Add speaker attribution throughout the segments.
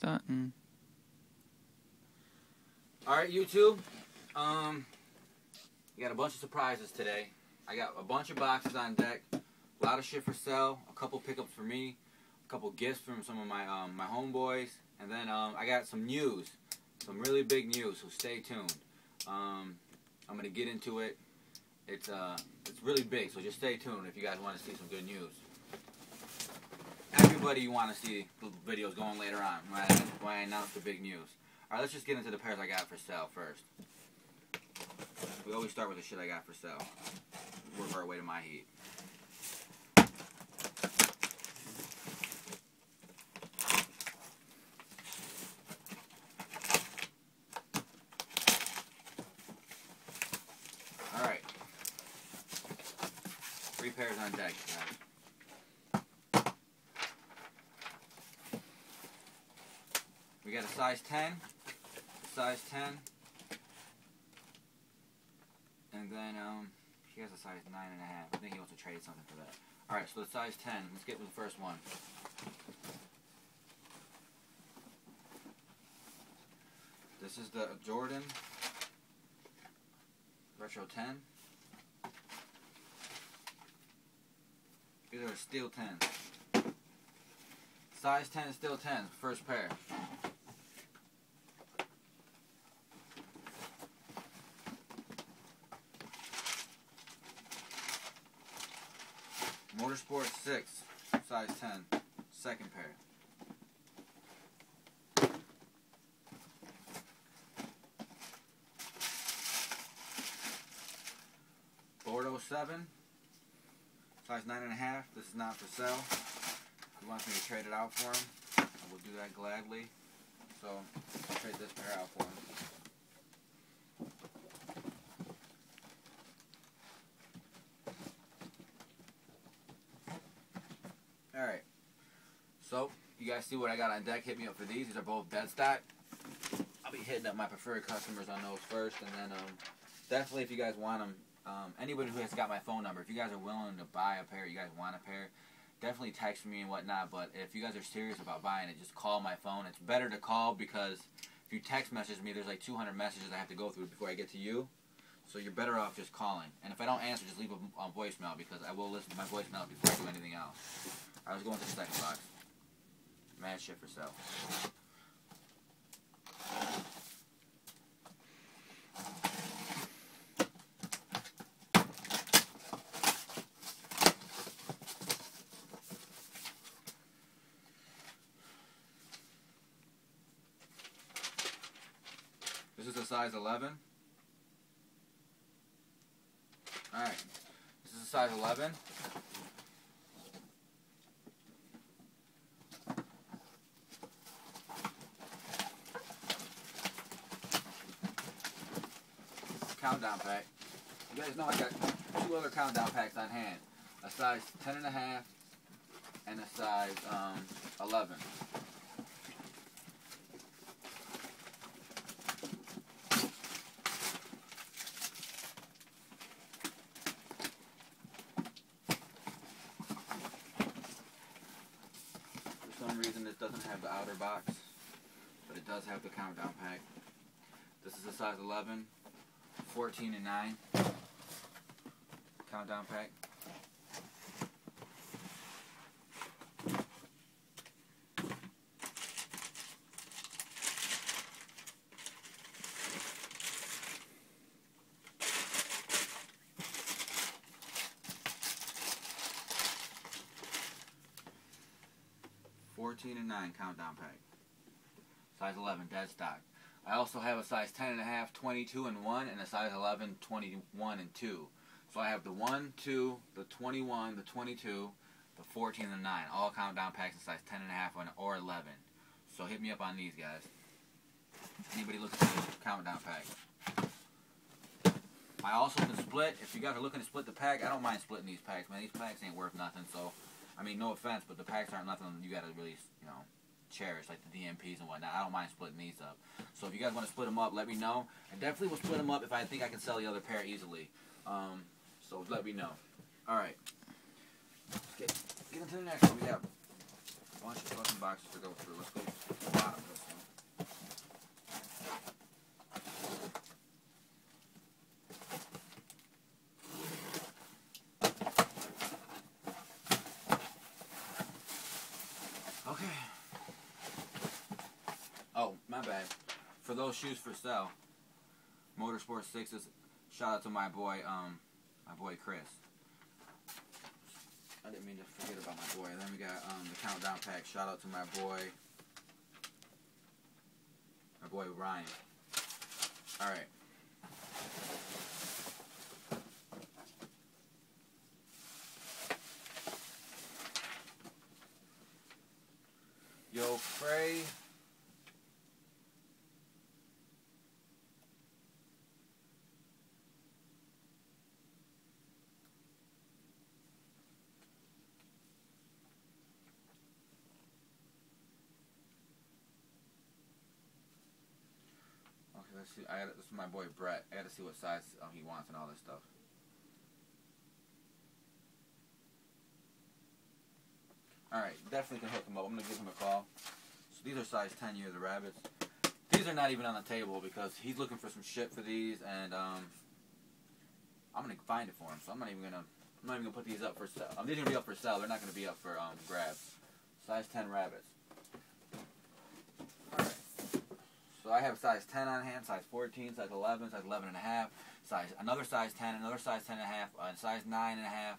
Speaker 1: stunting.
Speaker 2: All right, YouTube. Um, got a bunch of surprises today. I got a bunch of boxes on deck, a lot of shit for sale, a couple pickups for me, a couple gifts from some of my um, my homeboys, and then um, I got some news, some really big news. So stay tuned. Um, I'm gonna get into it. It's uh, it's really big, so just stay tuned if you guys want to see some good news. Everybody you want to see the videos going later on when I, when I announce the big news. All right, let's just get into the pairs I got for sale first. We always start with the shit I got for sale. Work our way to my heat. All right. Three pairs on deck, guys. We got a size 10, size 10, and then um, he has a size 9.5. I think he wants to trade something for that. Alright, so the size 10, let's get with the first one. This is the Jordan Retro 10. These are steel 10s. Size 10 steel 10s, first pair. Motorsport 6, size 10, second pair. Bordeaux 7, size 9.5. This is not for sale. He wants me to trade it out for him. I will do that gladly. So, I'll trade this pair out for him. Alright. So, you guys see what I got on deck. Hit me up for these. These are both dead stock. I'll be hitting up my preferred customers on those first. And then, um, definitely if you guys want them, um, anybody who has got my phone number, if you guys are willing to buy a pair, you guys want a pair, definitely text me and whatnot. But if you guys are serious about buying it, just call my phone. It's better to call because if you text message me, there's like 200 messages I have to go through before I get to you. So you're better off just calling. And if I don't answer, just leave a, a voicemail because I will listen to my voicemail before I do anything else. I was going to the second box. Mad shit for sale. This is a size 11. Alright. This is a size 11. Countdown pack. You guys know I got two other countdown packs on hand. A size 10 and a half and a size um, 11. For some reason, this doesn't have the outer box, but it does have the countdown pack. This is a size 11, 14 and 9 countdown pack. Fourteen and nine countdown pack. Size eleven, dead stock. I also have a size 10 and a half, 22 and 1, and a size 11, 21 and 2. So I have the 1, 2, the 21, the 22, the 14, and the 9. All countdown packs in size 10 and a half or 11. So hit me up on these guys. Anybody looking for the countdown pack? I also can split. If you guys are looking to split the pack, I don't mind splitting these packs, man. These packs ain't worth nothing. So, I mean, no offense, but the packs aren't nothing you got to really, you know, cherish, like the DMPs and whatnot. I don't mind splitting these up. So if you guys want to split them up, let me know. I definitely will split them up if I think I can sell the other pair easily. Um, so let me know. All right. Let's get, get into the next one. We have a bunch of fucking boxes to go through. Let's go to the bottom. Bad. For those shoes for sale, Motorsport Sixes. Shout out to my boy, um, my boy Chris. I didn't mean to forget about my boy. Then we got um, the countdown pack. Shout out to my boy, my boy Ryan. All right. Let's see. I got this is my boy Brett. I got to see what size um, he wants and all this stuff. All right, definitely can hook him up. I'm gonna give him a call. So these are size 10 years of rabbits. These are not even on the table because he's looking for some shit for these, and um, I'm gonna find it for him. So I'm not even gonna. I'm not even gonna put these up for sale. Um, these are gonna be up for sale. They're not gonna be up for um, grabs. Size 10 rabbits. Alright. So I have size 10 on hand, size 14, size 11, size 11 and a half, size another size 10, another size 10 and a half, uh, size 9 and a half,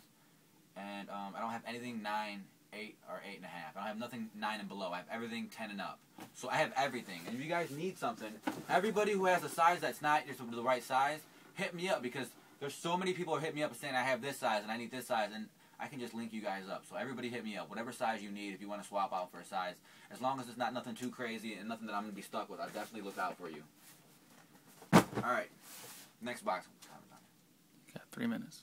Speaker 2: and um, I don't have anything 9, 8, or 8 and a half. I don't have nothing 9 and below. I have everything 10 and up. So I have everything. And if you guys need something, everybody who has a size that's not just the right size, hit me up because there's so many people who hit me up saying I have this size and I need this size and I can just link you guys up. So everybody hit me up. Whatever size you need, if you want to swap out for a size. As long as it's not nothing too crazy and nothing that I'm going to be stuck with, I'll definitely look out for you. Alright. Next box.
Speaker 1: Got three minutes.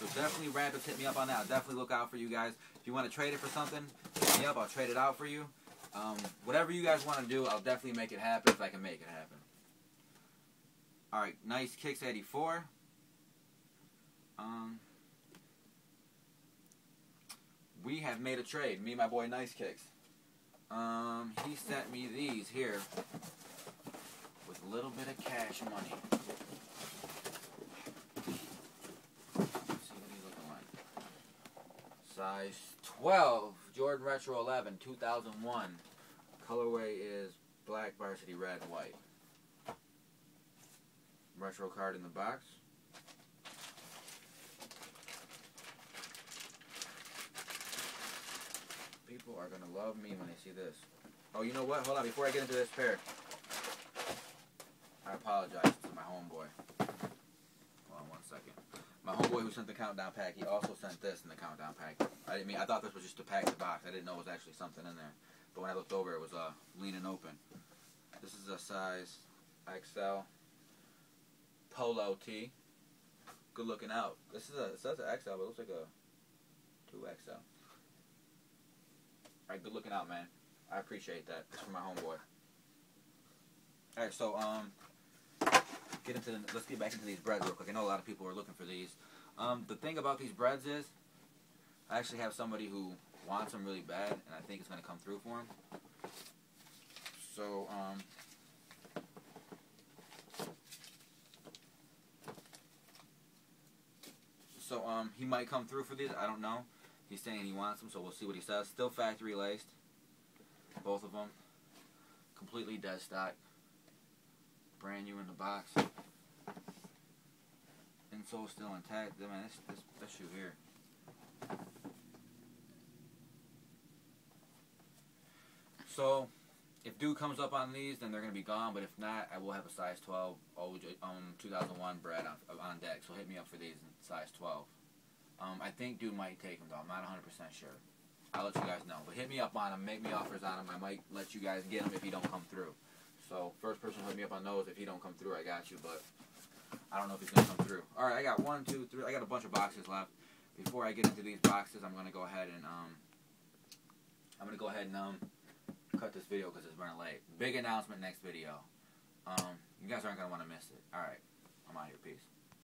Speaker 2: So definitely rabbits hit me up on that. I'll definitely look out for you guys. If you want to trade it for something, hit me up. I'll trade it out for you. Um, whatever you guys want to do, I'll definitely make it happen if I can make it happen. Alright, nice kicks 84. Um, we have made a trade. Me and my boy Nice Kicks. Um, he sent me these here with a little bit of cash money. Size 12, Jordan Retro 11, 2001. Colorway is black, varsity red, and white. Retro card in the box. People are gonna love me when they see this. Oh, you know what? Hold on, before I get into this pair, I apologize to my homeboy. Hold on one second. My homeboy who sent the countdown pack, he also sent this in the countdown pack. I didn't mean I thought this was just to pack the box. I didn't know it was actually something in there. But when I looked over, it was uh leaning open. This is a size XL polo tee. Good looking out. This is a it says an XL, but it looks like a two XL. Alright, good looking out, man. I appreciate that. It's for my homeboy. Alright, so um get into the, let's get back into these breds real quick. I know a lot of people are looking for these. Um, the thing about these breds is, I actually have somebody who wants them really bad, and I think it's going to come through for him. So, um, so um, he might come through for these. I don't know. He's saying he wants them, so we'll see what he says. Still factory laced, both of them. Completely dead stock brand new in the box. Insole still intact. I mean, this, this, this shoe here. So, if dude comes up on these, then they're going to be gone. But if not, I will have a size 12 um, 2001 bred on, on deck. So hit me up for these in size 12. Um, I think dude might take them, though. I'm not 100% sure. I'll let you guys know. But hit me up on them. Make me offers on them. I might let you guys get them if you don't come through. So first person hit me up on those. If he don't come through, I got you. But I don't know if he's gonna come through. All right, I got one, two, three. I got a bunch of boxes left. Before I get into these boxes, I'm gonna go ahead and um, I'm gonna go ahead and um, cut this video because it's running late. Big announcement next video. Um, you guys aren't gonna want to miss it. All right, I'm out here. Peace.